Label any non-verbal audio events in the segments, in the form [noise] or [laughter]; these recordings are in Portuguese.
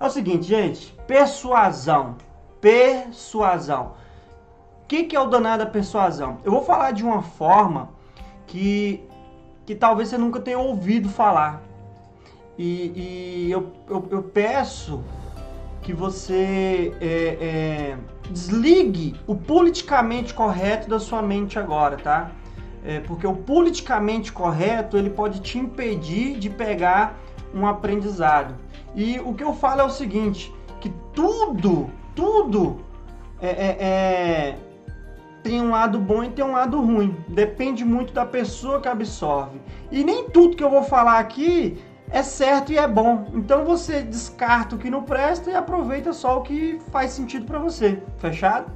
É o seguinte, gente, persuasão. Persuasão. O que, que é o danado da persuasão? Eu vou falar de uma forma que, que talvez você nunca tenha ouvido falar. E, e eu, eu, eu, peço que você é, é, desligue o politicamente correto da sua mente agora, tá? É, porque o politicamente correto ele pode te impedir de pegar um aprendizado. E o que eu falo é o seguinte, que tudo, tudo é, é, é, tem um lado bom e tem um lado ruim. Depende muito da pessoa que absorve. E nem tudo que eu vou falar aqui é certo e é bom. Então você descarta o que não presta e aproveita só o que faz sentido para você. Fechado?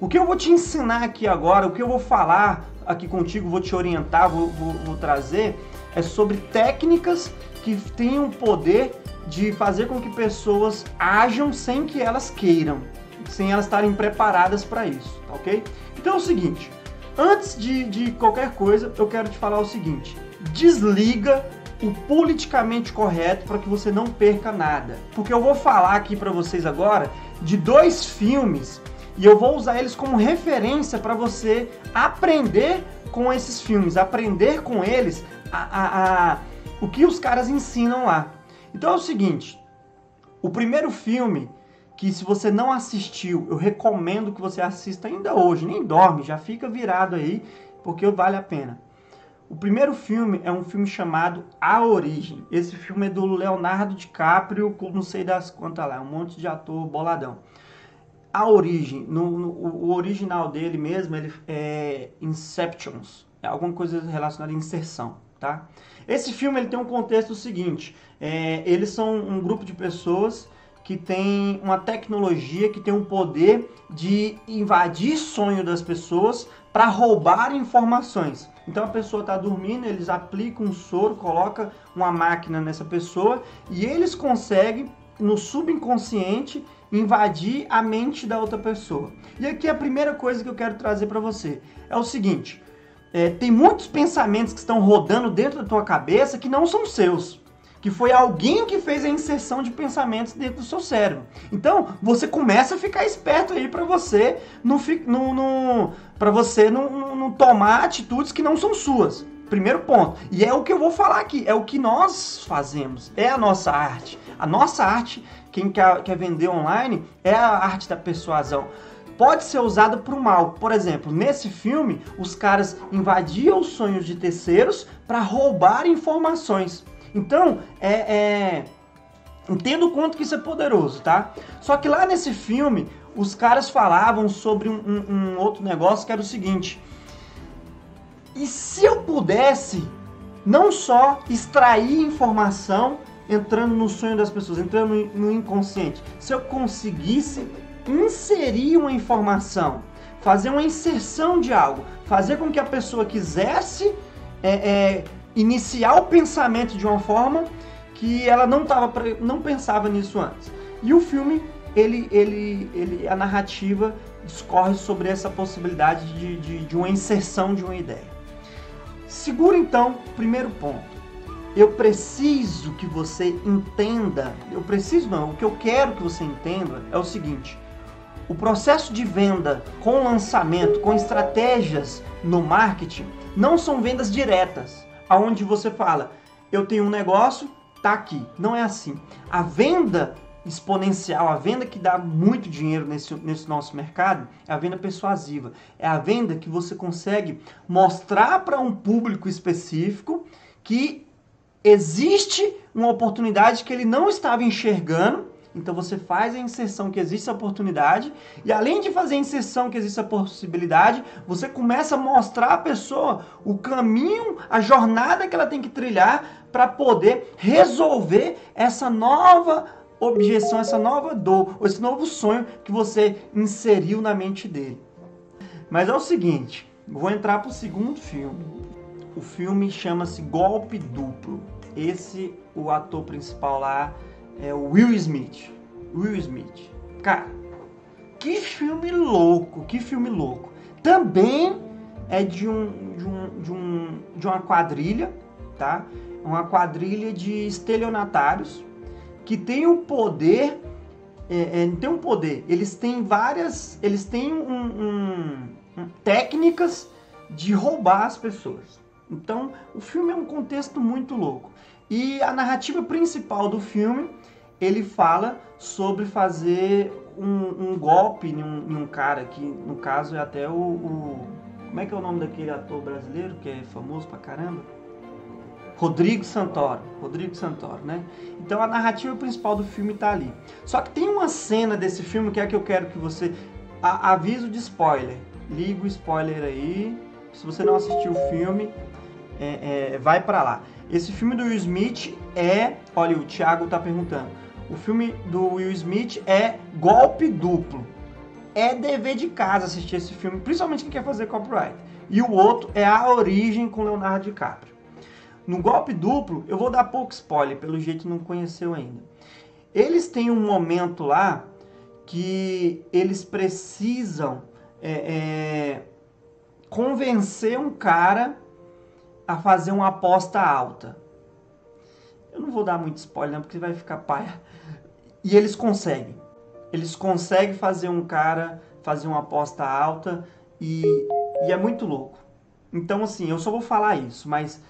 O que eu vou te ensinar aqui agora, o que eu vou falar aqui contigo, vou te orientar, vou, vou, vou trazer, é sobre técnicas que têm o poder de fazer com que pessoas ajam sem que elas queiram, sem elas estarem preparadas para isso, tá ok? Então é o seguinte, antes de, de qualquer coisa, eu quero te falar o seguinte: desliga o politicamente correto para que você não perca nada. Porque eu vou falar aqui para vocês agora de dois filmes e eu vou usar eles como referência para você aprender com esses filmes, aprender com eles a, a, a, o que os caras ensinam lá. Então é o seguinte: o primeiro filme que se você não assistiu, eu recomendo que você assista ainda hoje, nem dorme, já fica virado aí, porque vale a pena. O primeiro filme é um filme chamado A Origem. Esse filme é do Leonardo DiCaprio, com não sei das quantas lá, um monte de ator boladão. A Origem, no, no, o original dele mesmo, ele é Inceptions, é alguma coisa relacionada à inserção, tá? Esse filme ele tem um contexto seguinte, é, eles são um grupo de pessoas que tem uma tecnologia que tem um poder de invadir sonho das pessoas para roubar informações. Então a pessoa está dormindo, eles aplicam um soro, coloca uma máquina nessa pessoa e eles conseguem no subconsciente invadir a mente da outra pessoa. E aqui a primeira coisa que eu quero trazer para você é o seguinte: é, tem muitos pensamentos que estão rodando dentro da tua cabeça que não são seus que foi alguém que fez a inserção de pensamentos dentro do seu cérebro. Então, você começa a ficar esperto aí para você não, não, não para você não, não tomar atitudes que não são suas. Primeiro ponto. E é o que eu vou falar aqui, é o que nós fazemos, é a nossa arte. A nossa arte, quem quer, quer vender online, é a arte da persuasão pode ser usada para o mal. Por exemplo, nesse filme, os caras invadiam os sonhos de terceiros para roubar informações. Então, é, é, entendo o quanto que isso é poderoso, tá? Só que lá nesse filme, os caras falavam sobre um, um, um outro negócio que era o seguinte: e se eu pudesse não só extrair informação entrando no sonho das pessoas, entrando no inconsciente, se eu conseguisse inserir uma informação, fazer uma inserção de algo, fazer com que a pessoa quisesse é, é, iniciar o pensamento de uma forma que ela não, tava, não pensava nisso antes. E o filme, ele, ele, ele, a narrativa discorre sobre essa possibilidade de, de, de uma inserção de uma ideia. Segura então primeiro ponto. Eu preciso que você entenda, eu preciso não, o que eu quero que você entenda é o seguinte: o processo de venda com lançamento, com estratégias no marketing, não são vendas diretas aonde você fala, eu tenho um negócio, tá aqui. Não é assim. A venda exponencial, a venda que dá muito dinheiro nesse, nesse nosso mercado, é a venda persuasiva. É a venda que você consegue mostrar para um público específico que existe uma oportunidade que ele não estava enxergando então você faz a inserção que existe a oportunidade e além de fazer a inserção que existe a possibilidade, você começa a mostrar à pessoa o caminho, a jornada que ela tem que trilhar para poder resolver essa nova objeção, essa nova dor, ou esse novo sonho que você inseriu na mente dele. Mas é o seguinte, vou entrar para o segundo filme. O filme chama-se Golpe Duplo. Esse, o ator principal lá é o Will Smith. Will Smith. Cara, que filme louco, que filme louco. Também é de um de, um, de, um, de uma quadrilha, tá? Uma quadrilha de estelionatários que tem o poder é, é, tem um poder. Eles têm várias. Eles têm um, um, um, técnicas de roubar as pessoas. Então, o filme é um contexto muito louco. E a narrativa principal do filme, ele fala sobre fazer um, um golpe em um, em um, cara que, no caso, é até o, o, Como é que é o nome daquele ator brasileiro que é famoso pra caramba? Rodrigo Santoro. Rodrigo Santoro, né? Então a narrativa principal do filme tá ali. Só que tem uma cena desse filme que é que eu quero que você. A, aviso de spoiler. Liga o spoiler aí. Se você não assistiu o filme, é, é, vai para lá. Esse filme do Will Smith é. Olha, o Thiago tá perguntando. O filme do Will Smith é golpe duplo. É dever de casa assistir esse filme, principalmente quem quer fazer copyright. E o outro é A Origem com Leonardo DiCaprio. No golpe duplo, eu vou dar pouco spoiler, pelo jeito não conheceu ainda. Eles têm um momento lá que eles precisam é, é, convencer um cara a fazer uma aposta alta. Eu não vou dar muito spoiler, não, porque vai ficar paia. E eles conseguem. Eles conseguem fazer um cara fazer uma aposta alta e, e é muito louco. Então, assim, eu só vou falar isso, mas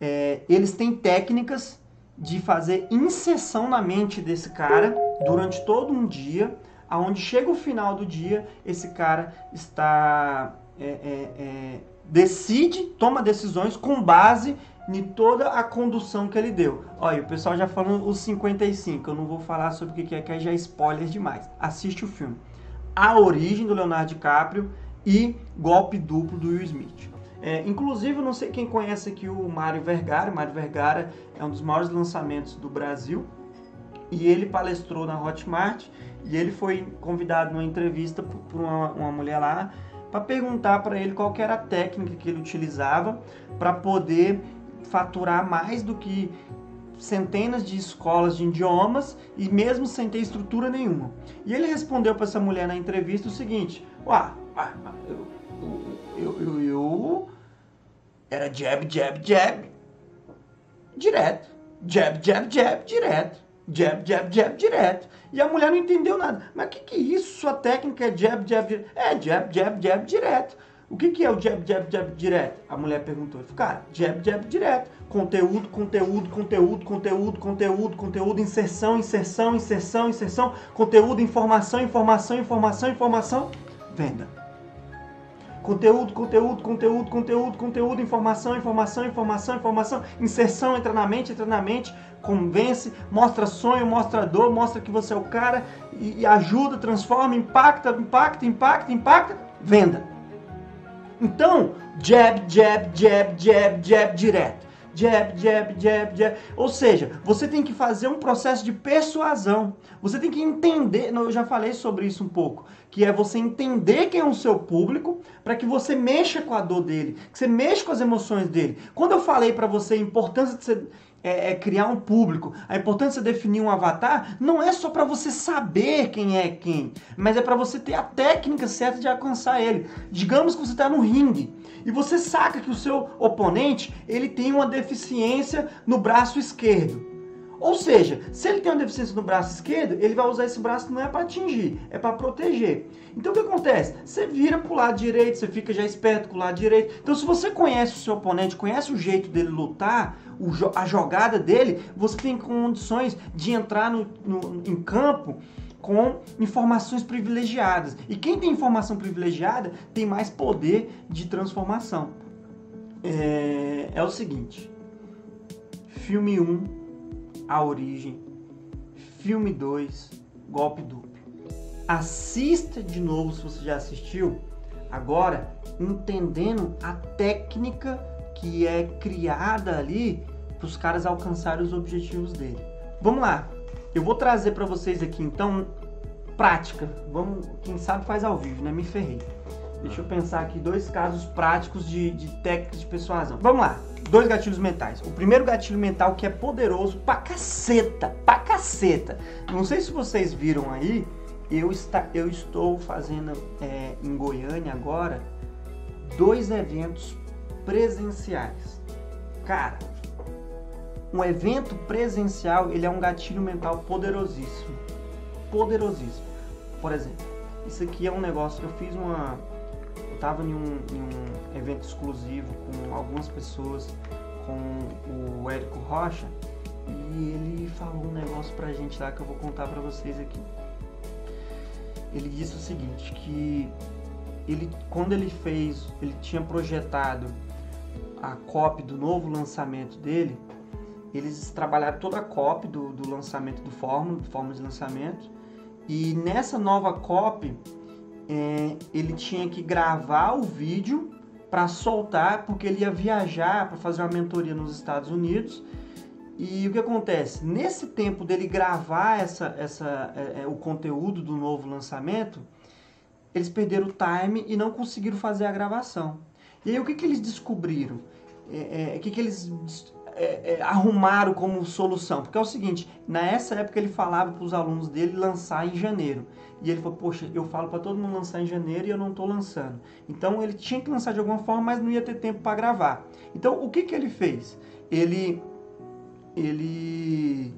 é, eles têm técnicas de fazer inserção na mente desse cara durante todo um dia, aonde chega o final do dia, esse cara está é, é, é decide, toma decisões com base em toda a condução que ele deu. Olha, o pessoal já falando os 55, eu não vou falar sobre o que é, que já é spoiler demais. Assiste o filme. A origem do Leonardo DiCaprio e golpe duplo do Will Smith. É, inclusive, não sei quem conhece aqui o Mário Vergara. O Mário Vergara é um dos maiores lançamentos do Brasil. E ele palestrou na Hotmart e ele foi convidado numa entrevista por uma, uma mulher lá para perguntar para ele qual era a técnica que ele utilizava para poder faturar mais do que centenas de escolas de idiomas e mesmo sem ter estrutura nenhuma. E ele respondeu para essa mulher na entrevista o seguinte: Uá, eu, eu, eu, eu era jab, jab, jab, direto. Jab, jab, jab, direto. Jab, jab, jab, direto. E a mulher não entendeu nada. Mas o que, que é isso? Sua técnica é jab, jab, direto? É jab, jab, jab, direto. O que, que é o jab, jab, jab, direto? A mulher perguntou. Eu falei, cara, jab, jab, direto. Conteúdo, conteúdo, conteúdo, conteúdo, conteúdo, conteúdo, inserção, inserção, inserção, inserção, conteúdo, informação, informação, informação, informação, venda. Conteúdo, conteúdo, conteúdo, conteúdo, conteúdo, informação, informação, informação, informação, inserção, entra na mente, entra na mente, convence, mostra sonho, mostra dor, mostra que você é o cara e, e ajuda, transforma, impacta, impacta, impacta, impacta, venda. Então, jab, jab, jab, jab, jab, direto. Jab, jab, jab, jab. Ou seja, você tem que fazer um processo de persuasão. Você tem que entender, eu já falei sobre isso um pouco que é você entender quem é o seu público, para que você mexa com a dor dele, que você mexa com as emoções dele. Quando eu falei para você a importância de você é, é criar um público, a importância de definir um avatar, não é só para você saber quem é quem, mas é para você ter a técnica certa de alcançar ele. Digamos que você está no ringue e você saca que o seu oponente ele tem uma deficiência no braço esquerdo. Ou seja, se ele tem uma deficiência no braço esquerdo, ele vai usar esse braço não é para atingir, é para proteger. Então o que acontece? Você vira para o lado direito, você fica já esperto com o lado direito. Então se você conhece o seu oponente, conhece o jeito dele lutar, a jogada dele, você tem condições de entrar no, no, em campo com informações privilegiadas. E quem tem informação privilegiada tem mais poder de transformação. É, é o seguinte: filme 1. Um, a Origem, filme 2, Golpe Duplo. Assista de novo se você já assistiu, agora entendendo a técnica que é criada ali para os caras alcançarem os objetivos dele. Vamos lá, eu vou trazer para vocês aqui então prática. Vamos, quem sabe faz ao vivo, né? Me ferrei. Deixa eu pensar aqui dois casos práticos de, de técnicas de persuasão. Vamos lá dois gatilhos mentais. O primeiro gatilho mental que é poderoso pra caceta, pra caceta. Não sei se vocês viram aí, eu, está, eu estou fazendo é, em Goiânia agora dois eventos presenciais. Cara, um evento presencial ele é um gatilho mental poderosíssimo. poderosíssimo. Por exemplo, isso aqui é um negócio que eu fiz uma. Eu estava em um, em um evento exclusivo com algumas pessoas, com o Érico Rocha, e ele falou um negócio pra gente lá que eu vou contar pra vocês aqui. Ele disse o seguinte, que ele quando ele fez, ele tinha projetado a copy do novo lançamento dele, eles trabalharam toda a copy do, do lançamento do Fórmula, do Fórmula de lançamento, e nessa nova copy é, ele tinha que gravar o vídeo para soltar, porque ele ia viajar para fazer uma mentoria nos Estados Unidos. E o que acontece? Nesse tempo dele gravar essa, essa, é, é o conteúdo do novo lançamento, eles perderam o time e não conseguiram fazer a gravação. E aí o que, que eles descobriram? É, é, o que, que eles é, é, arrumaram como solução? Porque é o seguinte, nessa época ele falava para os alunos dele lançar em janeiro. E ele falou, poxa, eu falo para todo mundo lançar em janeiro e eu não estou lançando. Então ele tinha que lançar de alguma forma, mas não ia ter tempo para gravar. Então o que, que ele fez? Ele, ele,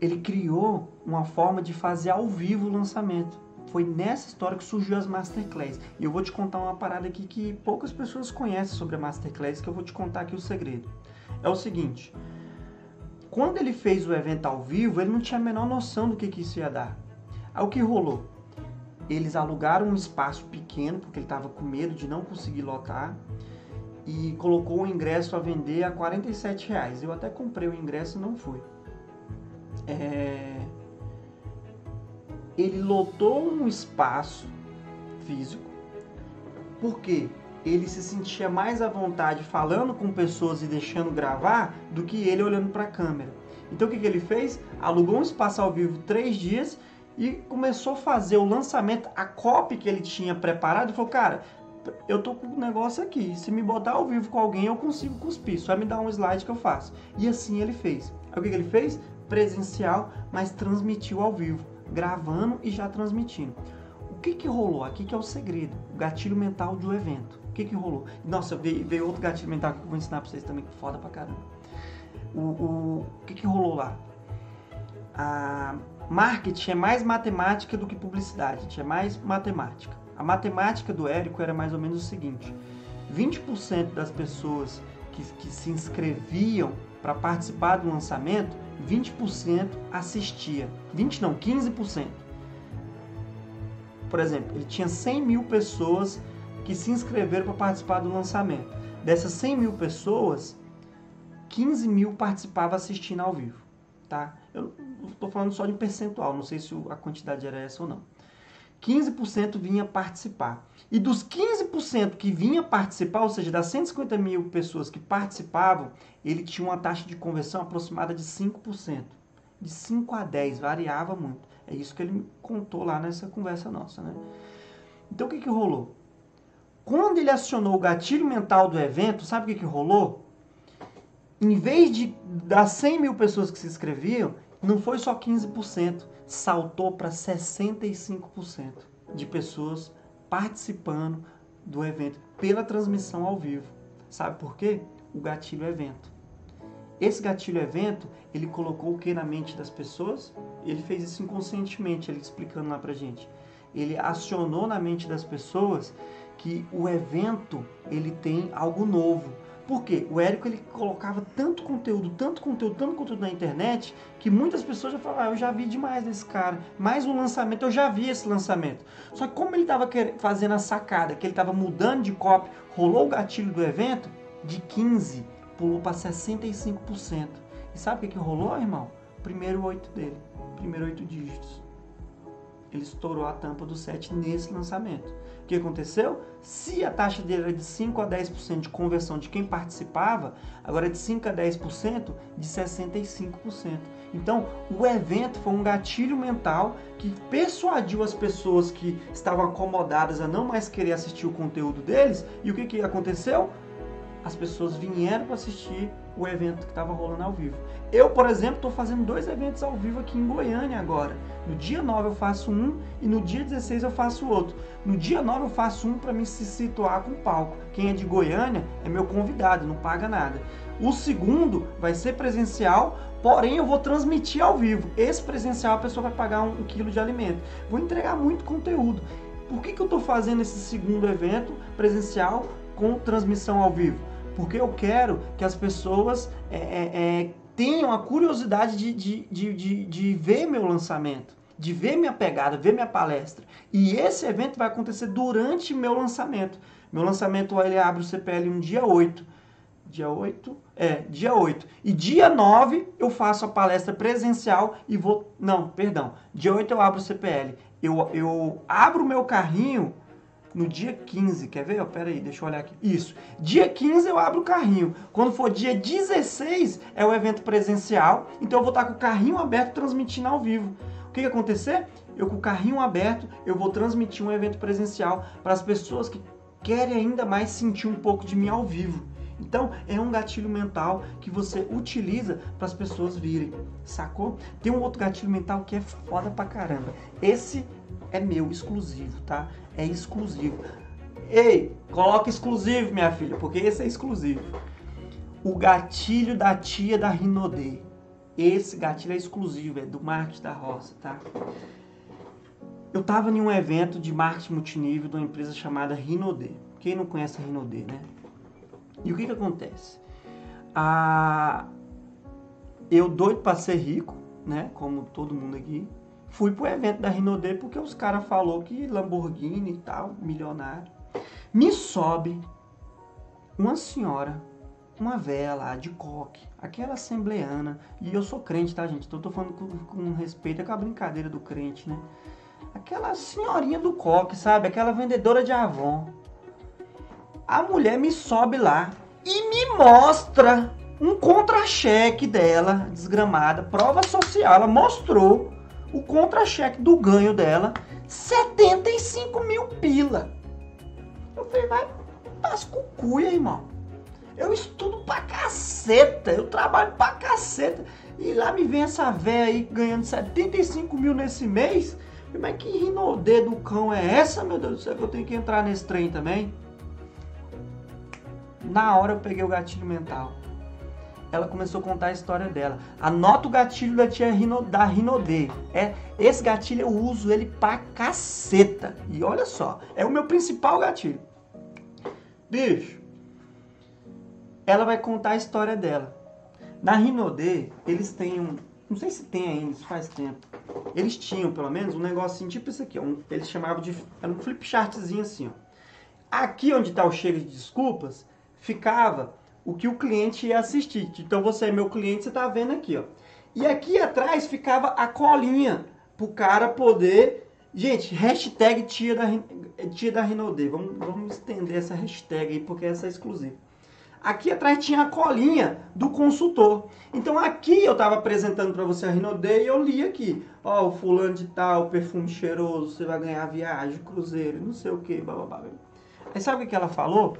ele criou uma forma de fazer ao vivo o lançamento foi nessa história que surgiu as Masterclass. E eu vou te contar uma parada aqui que poucas pessoas conhecem sobre a Masterclass, que eu vou te contar aqui o segredo. É o seguinte, quando ele fez o evento ao vivo, ele não tinha a menor noção do que, que isso ia dar. Aí o que rolou? Eles alugaram um espaço pequeno, porque ele estava com medo de não conseguir lotar, e colocou o ingresso a vender a 47 reais. Eu até comprei o ingresso e não fui. É ele lotou um espaço físico, porque ele se sentia mais à vontade falando com pessoas e deixando gravar do que ele olhando para a câmera. Então o que, que ele fez? Alugou um espaço ao vivo três dias e começou a fazer o lançamento, a copy que ele tinha preparado, e falou, cara, eu tô com um negócio aqui, se me botar ao vivo com alguém eu consigo cuspir, só me dá um slide que eu faço. E assim ele fez. Aí o que, que ele fez? Presencial, mas transmitiu ao vivo gravando e já transmitindo. O que que rolou? Aqui que é o segredo, o gatilho mental do evento. O que que rolou? Nossa, veio, veio outro gatilho mental que eu vou ensinar pra vocês também, que foda pra caramba. O, o, o que que rolou lá? A marketing é mais matemática do que publicidade, tinha mais matemática. A matemática do Érico era mais ou menos o seguinte: 20% das pessoas que, que se inscreviam para participar do lançamento 20% assistia. 20 não, 15%. Por exemplo, ele tinha 100 mil pessoas que se inscreveram para participar do lançamento. Dessas 100 mil pessoas, 15 mil participavam assistindo ao vivo. Tá? Eu estou falando só de percentual, não sei se a quantidade era essa ou não. 15% vinha participar. E dos 15% que vinha participar, ou seja, das 150 mil pessoas que participavam, ele tinha uma taxa de conversão aproximada de 5%. De 5 a 10, variava muito. É isso que ele me contou lá nessa conversa nossa, né? Então o que, que rolou? Quando ele acionou o gatilho mental do evento, sabe o que, que rolou? Em vez de das 100 mil pessoas que se inscreviam, não foi só 15%, saltou para 65% de pessoas participando do evento pela transmissão ao vivo. Sabe por quê? O gatilho evento. Esse gatilho evento, ele colocou o que na mente das pessoas? Ele fez isso inconscientemente, ele explicando lá pra gente. Ele acionou na mente das pessoas que o evento, ele tem algo novo por quê? O Érico ele colocava tanto conteúdo, tanto conteúdo, tanto conteúdo na internet, que muitas pessoas já falavam, ah, eu já vi demais desse cara. Mais um lançamento, eu já vi esse lançamento. Só que como ele estava fazendo a sacada, que ele estava mudando de copy, rolou o gatilho do evento, de 15 pulou para 65%. E sabe o que, que rolou, irmão? Primeiro oito dele, primeiro oito dígitos. Ele estourou a tampa do 7 nesse lançamento. O que aconteceu? Se a taxa dele era de 5 a 10% de conversão de quem participava, agora é de 5 a 10% de 65%. Então, o evento foi um gatilho mental que persuadiu as pessoas que estavam acomodadas a não mais querer assistir o conteúdo deles. E o que, que aconteceu? As pessoas vieram para assistir o evento que estava rolando ao vivo. Eu, por exemplo, estou fazendo dois eventos ao vivo aqui em Goiânia agora. No dia 9 eu faço um e no dia 16 eu faço outro. No dia 9 eu faço um para me se situar com o palco. Quem é de Goiânia é meu convidado, não paga nada. O segundo vai ser presencial, porém eu vou transmitir ao vivo. Esse presencial a pessoa vai pagar um, um quilo de alimento. Vou entregar muito conteúdo. Por que, que eu estou fazendo esse segundo evento presencial com transmissão ao vivo? Porque eu quero que as pessoas é, é, é tenham a curiosidade de, de, de, de, de ver meu lançamento de ver minha pegada, ver minha palestra. E esse evento vai acontecer durante meu lançamento. Meu lançamento ele abre o CPL no dia 8. Dia 8? É, dia 8. E dia 9 eu faço a palestra presencial e vou. Não, perdão. Dia 8 eu abro o CPL. Eu, eu abro o meu carrinho no dia 15. Quer ver? Pera aí, deixa eu olhar aqui. Isso. Dia 15 eu abro o carrinho. Quando for dia 16 é o evento presencial. Então eu vou estar com o carrinho aberto transmitindo ao vivo que, que acontecer? Eu com o carrinho aberto, eu vou transmitir um evento presencial para as pessoas que querem ainda mais sentir um pouco de mim ao vivo. Então, é um gatilho mental que você utiliza para as pessoas virem, sacou? Tem um outro gatilho mental que é foda pra caramba. Esse é meu, exclusivo, tá? É exclusivo. Ei, coloca exclusivo, minha filha, porque esse é exclusivo. O gatilho da tia da Rinodê. Esse gatilho é exclusivo, é do marketing da roça, tá? Eu estava em um evento de marketing multinível de uma empresa chamada Rinodê. Quem não conhece a Rinodê, né? E o que que acontece? Ah, eu doido para ser rico, né? Como todo mundo aqui. Fui pro evento da Rinodê porque os caras falou que Lamborghini e tal, milionário. Me sobe uma senhora uma lá de coque, aquela assembleana. E eu sou crente, tá, gente? Então eu tô falando com, com respeito, é com a brincadeira do crente, né? Aquela senhorinha do coque, sabe? Aquela vendedora de Avon. A mulher me sobe lá e me mostra um contra-cheque dela, desgramada, prova social. Ela mostrou o contra-cheque do ganho dela, 75 mil pila. Eu falei, vai, passa cucuia, irmão. Eu estudo pra caceta, eu trabalho pra caceta. E lá me vem essa véia aí ganhando 75 mil nesse mês. Mas que rinodê do cão é essa, meu Deus do céu, que eu tenho que entrar nesse trem também? Na hora eu peguei o gatilho mental. Ela começou a contar a história dela. Anota o gatilho da tia Rino, da Rinodê. É, esse gatilho eu uso ele pra caceta. E olha só, é o meu principal gatilho. Bicho, ela vai contar a história dela. Na Rinodê, eles têm um. Não sei se tem ainda, isso faz tempo. Eles tinham, pelo menos, um negocinho tipo isso aqui. Um, eles chamavam de. Era um flip chartzinho assim, ó. Aqui onde está o cheiro de desculpas, ficava o que o cliente ia assistir. Então você é meu cliente, você está vendo aqui, ó. E aqui atrás ficava a colinha pro cara poder. Gente, hashtag tia da, tia da Rinodê. Vamos, vamos estender essa hashtag aí, porque essa é exclusiva. Aqui atrás tinha a colinha do consultor. Então aqui eu estava apresentando para você a Rinodê e eu li aqui. Ó, oh, o fulano de tal, perfume cheiroso, você vai ganhar viagem, cruzeiro, não sei o que, blá. Aí sabe o que ela falou?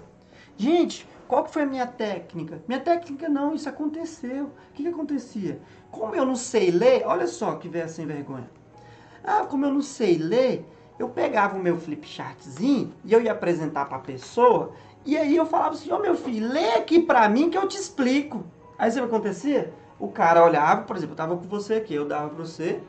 Gente, qual que foi a minha técnica? Minha técnica não, isso aconteceu. O que, que acontecia? Como eu não sei ler, olha só que velha sem vergonha. Ah, como eu não sei ler, eu pegava o meu flip chartzinho e eu ia apresentar para a pessoa e aí eu falava assim, ó oh, meu filho, lê aqui pra mim que eu te explico. Aí sabe o que acontecia? O cara olhava, por exemplo, eu tava com você aqui, eu dava pra você.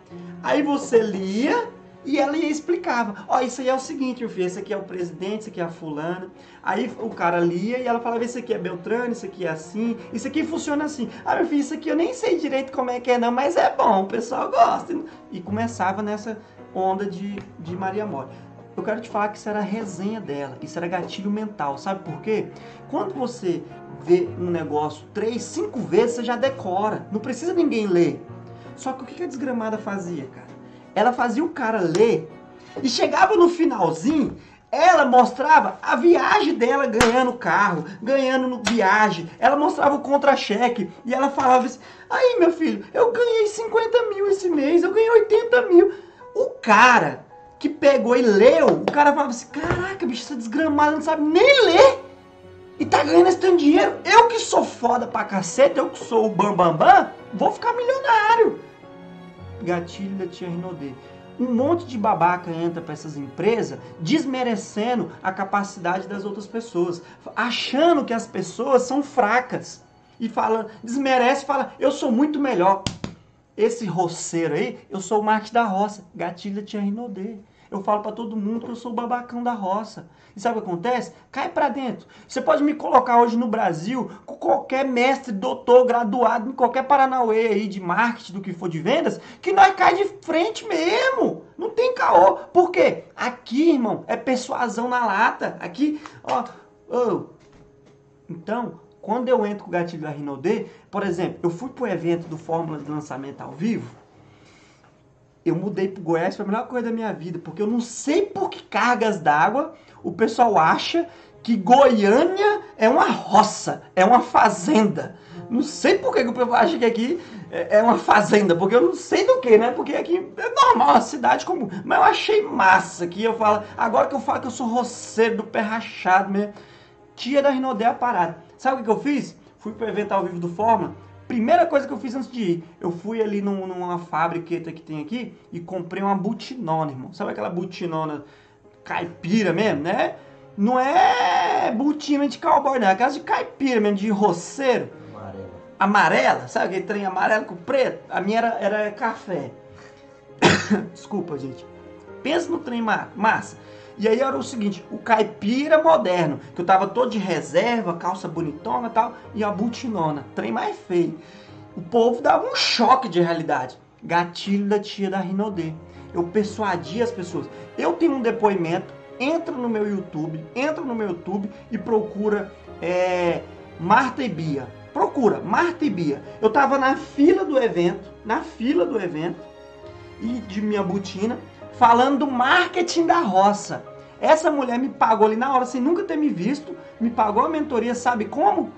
Aí você lia e ela ia explicava. Ó, oh, isso aí é o seguinte, meu filho, esse aqui é o presidente, isso aqui é a fulana. Aí o cara lia e ela falava, isso aqui é Beltrano, isso aqui é assim, isso aqui funciona assim. Ah, meu filho, isso aqui eu nem sei direito como é que é não, mas é bom, o pessoal gosta. E começava nessa onda de, de Maria Mole. Eu quero te falar que isso era a resenha dela, isso era gatilho mental. Sabe por quê? Quando você vê um negócio três, cinco vezes, você já decora. Não precisa ninguém ler. Só que o que a desgramada fazia, cara? Ela fazia o cara ler e chegava no finalzinho, ela mostrava a viagem dela ganhando carro, ganhando no viagem. Ela mostrava o contra-cheque e ela falava assim: Aí, meu filho, eu ganhei 50 mil esse mês, eu ganhei 80 mil. O cara que pegou e leu, o cara falava assim: Caraca, bicho, essa desgramada não sabe nem ler e tá ganhando esse tanto dinheiro. Eu que sou foda pra caceta, eu que sou o bambambam, bam, bam, vou ficar milionário. Gatilho da tia Rinodê. Um monte de babaca entra para essas empresas desmerecendo a capacidade das outras pessoas, achando que as pessoas são fracas. e fala, desmerece, fala, eu sou muito melhor. Esse roceiro aí, eu sou o Marte da roça, gatilha tia Rinodê. Eu falo para todo mundo que eu sou o babacão da roça. E sabe o que acontece? Cai para dentro. Você pode me colocar hoje no Brasil com qualquer mestre, doutor, graduado em qualquer Paranauê aí de marketing, do que for de vendas, que nós cai de frente mesmo. Não tem caô. Por quê? Aqui, irmão, é persuasão na lata. Aqui, ó. Oh. Então, quando eu entro com o gatilho da Rinodê, por exemplo, eu fui pro evento do Fórmula de Lançamento ao vivo, eu mudei pro Goiás, foi a melhor coisa da minha vida, porque eu não sei por que cargas d'água o pessoal acha que Goiânia é uma roça, é uma fazenda. Não sei por que o pessoal acha que aqui é, é uma fazenda, porque eu não sei do que, né? Porque aqui é normal, uma cidade comum. Mas eu achei massa aqui, eu falo, agora que eu falo que eu sou roceiro do pé rachado mesmo, tia da Rinodé a parada. Sabe o que eu fiz? Fui pro evento ao vivo do Forma, Primeira coisa que eu fiz antes de ir, eu fui ali num, numa fábrica que tem aqui e comprei uma butinona, irmão. Sabe aquela butinona caipira mesmo, né? Não é butina de cowboy, não. É aquela de caipira mesmo, de roceiro. Amarela. Amarela? Sabe aquele trem amarelo com preto? A minha era, era café. [coughs] Desculpa, gente. Pensa no trem massa. E aí era o seguinte, o caipira moderno, que eu tava todo de reserva, calça bonitona e tal, e a butinona, trem mais feio. O povo dava um choque de realidade. Gatilho da tia da Rinodê. Eu persuadia as pessoas. Eu tenho um depoimento, entra no meu YouTube, entra no meu YouTube e procura é, Marta e Bia. Procura, Marta e Bia. Eu tava na fila do evento, na fila do evento, e de minha botina, falando do marketing da roça. Essa mulher me pagou ali na hora, sem nunca ter me visto, me pagou a mentoria, sabe como?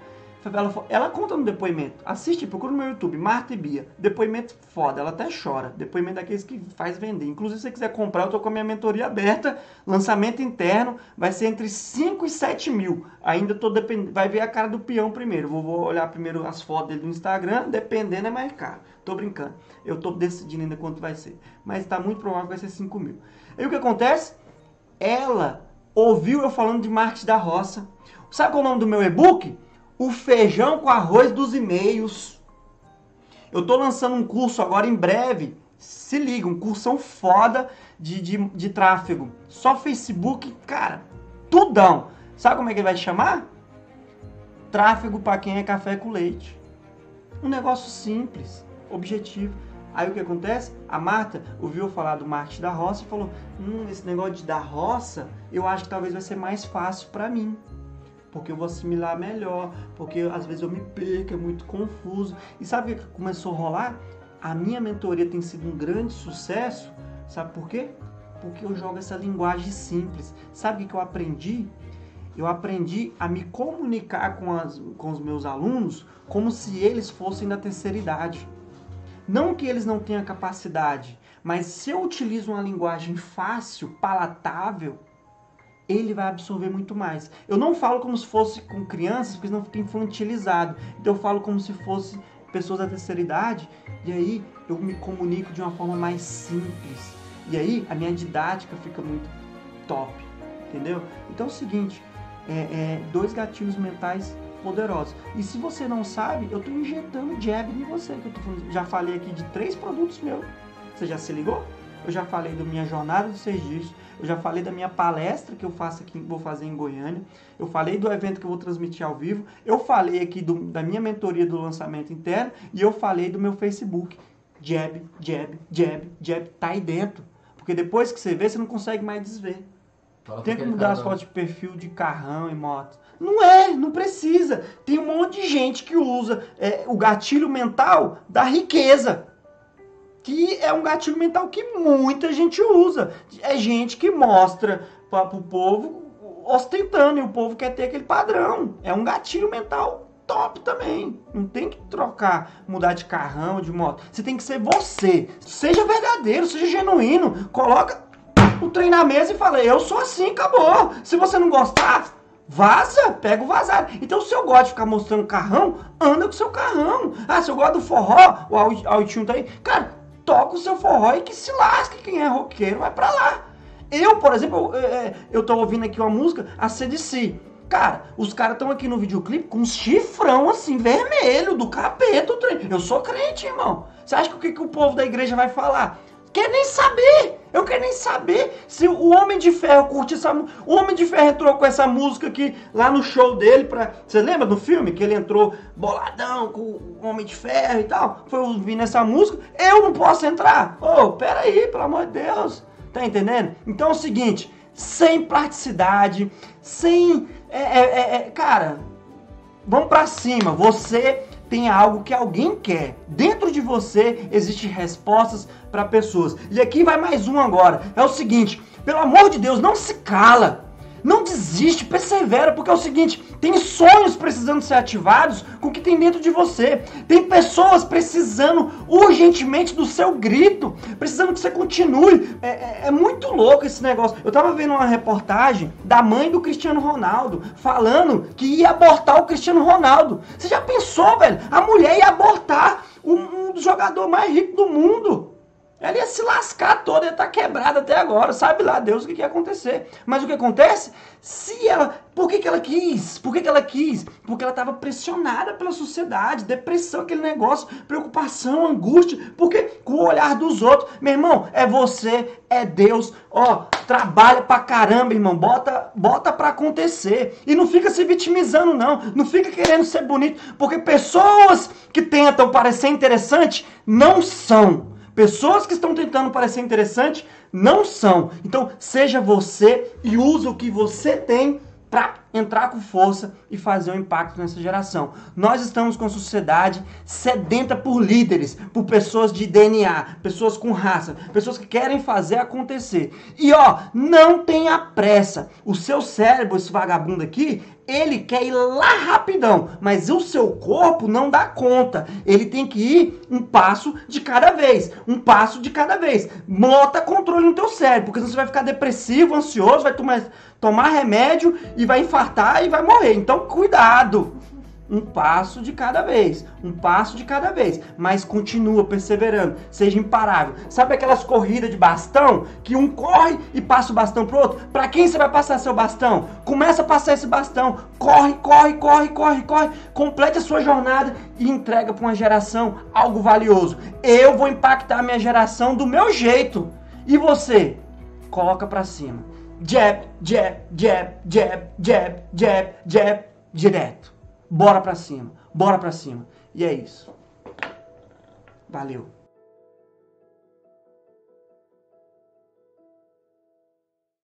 Ela, ela conta no depoimento. Assiste, procura no meu YouTube, Marta e Bia. Depoimento foda, ela até chora. Depoimento daqueles que faz vender. Inclusive, se você quiser comprar, eu tô com a minha mentoria aberta. Lançamento interno vai ser entre 5 e 7 mil. Ainda tô dependendo. Vai ver a cara do peão primeiro. Vou, vou olhar primeiro as fotos dele no Instagram. Dependendo é mais caro. Tô brincando. Eu tô decidindo ainda quanto vai ser. Mas tá muito provável que vai ser 5 mil. Aí o que acontece? Ela ouviu eu falando de marketing da roça. Sabe qual é o nome do meu e-book? O feijão com arroz dos e-mails. Eu tô lançando um curso agora em breve. Se liga, um cursão foda de, de, de tráfego. Só Facebook, cara, tudão. Sabe como é que ele vai chamar? Tráfego para quem é café com leite. Um negócio simples, objetivo. Aí o que acontece? A Marta ouviu falar do marketing da roça e falou: Hum, esse negócio de da roça, eu acho que talvez vai ser mais fácil para mim. Porque eu vou assimilar melhor, porque às vezes eu me perco, é muito confuso. E sabe o que começou a rolar? A minha mentoria tem sido um grande sucesso. Sabe por quê? Porque eu jogo essa linguagem simples. Sabe o que eu aprendi? Eu aprendi a me comunicar com, as, com os meus alunos como se eles fossem da terceira idade. Não que eles não tenham capacidade, mas se eu utilizo uma linguagem fácil, palatável, ele vai absorver muito mais. Eu não falo como se fosse com crianças, porque não fica infantilizado. Então eu falo como se fosse pessoas da terceira idade, e aí eu me comunico de uma forma mais simples. E aí a minha didática fica muito top, entendeu? Então é o seguinte, é, é, dois gatilhos mentais poderosos. E se você não sabe, eu estou injetando jab em você. Que eu tô, já falei aqui de três produtos meus. Você já se ligou? Eu já falei da minha jornada do serviço, eu já falei da minha palestra que eu faço aqui, vou fazer em Goiânia, eu falei do evento que eu vou transmitir ao vivo, eu falei aqui do, da minha mentoria do lançamento interno e eu falei do meu Facebook. Jab, jab, jab, jab, tá aí dentro. Porque depois que você vê, você não consegue mais desver. Tem que mudar as fotos de perfil de carrão e moto. Não é, não precisa. Tem um monte de gente que usa é, o gatilho mental da riqueza. Que é um gatilho mental que muita gente usa. É gente que mostra para o povo ostentando e o povo quer ter aquele padrão. É um gatilho mental top também. Não tem que trocar, mudar de carrão, de moto. Você tem que ser você. Seja verdadeiro, seja genuíno. Coloca o trem na mesa e fala: Eu sou assim, acabou. Se você não gostar, Vaza, pega o vazado. Então, se eu gosto de ficar mostrando carrão, anda com seu carrão. Ah, se eu gosto do forró, o Altinho tá aí, cara, toca o seu forró e que se lasque. Quem é roqueiro vai pra lá. Eu, por exemplo, eu, é, é, eu tô ouvindo aqui uma música, a CDC. Cara, os caras estão aqui no videoclipe com um chifrão assim, vermelho, do capeta. Eu sou crente, irmão. Você acha que o que, que o povo da igreja vai falar? Quer nem saber. Eu quero nem saber se o Homem de Ferro curte essa música. O Homem de Ferro entrou com essa música aqui lá no show dele. Pra... Você lembra do filme? Que ele entrou boladão com o Homem de Ferro e tal. Foi ouvindo essa música. Eu não posso entrar. Ô, oh, peraí, pelo amor de Deus. Tá entendendo? Então é o seguinte: sem praticidade, sem. É, é, é, é cara, vamos pra cima. Você tem algo que alguém quer. Dentro de você existem respostas para pessoas. E aqui vai mais um agora. É o seguinte, pelo amor de Deus, não se cala. Não desiste, persevera, porque é o seguinte: tem sonhos precisando ser ativados com o que tem dentro de você. Tem pessoas precisando urgentemente do seu grito, precisando que você continue. É, é, é, muito louco esse negócio. Eu tava vendo uma reportagem da mãe do Cristiano Ronaldo falando que ia abortar o Cristiano Ronaldo. Você já pensou, velho? A mulher ia abortar um, um jogador mais rico do mundo. Ela ia se lascar toda, ia estar tá quebrada até agora. Sabe lá Deus o que, que ia acontecer. Mas o que acontece? Se ela. Por que, que ela quis? Por que, que ela quis? Porque ela estava pressionada pela sociedade, depressão, aquele negócio, preocupação, angústia. Porque com o olhar dos outros, meu irmão, é você, é Deus. Ó, trabalha pra caramba, irmão. Bota, bota pra acontecer. E não fica se vitimizando, não. Não fica querendo ser bonito. Porque pessoas que tentam parecer interessante não são. Pessoas que estão tentando parecer interessante não são. Então, seja você e use o que você tem para entrar com força e fazer um impacto nessa geração. Nós estamos com a sociedade sedenta por líderes, por pessoas de DNA, pessoas com raça, pessoas que querem fazer acontecer. E ó, não tenha pressa. O seu cérebro, esse vagabundo aqui, ele quer ir lá rapidão, mas o seu corpo não dá conta. Ele tem que ir um passo de cada vez, um passo de cada vez. Bota controle no teu cérebro, porque senão você vai ficar depressivo, ansioso, vai tomar, tomar remédio e vai infartar e vai morrer. Então, cuidado um passo de cada vez, um passo de cada vez, mas continua perseverando, seja imparável. Sabe aquelas corridas de bastão que um corre e passa o bastão pro outro? Para quem você vai passar seu bastão? Começa a passar esse bastão, corre, corre, corre, corre, corre, complete a sua jornada e entrega para uma geração algo valioso. Eu vou impactar a minha geração do meu jeito. E você? Coloca para cima. Jab, jab, jab, jab, jab, jab, jab, direto. Bora pra cima, bora pra cima. E é isso. Valeu.